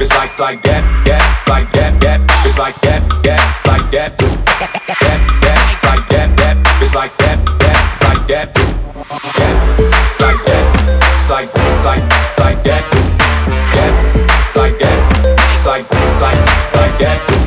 It's like like that, that, like that, that. It's like that, that, like that, that, that, like that, that. It's like that, that, like that, that, like that, like like like that, that, like that, like like like that.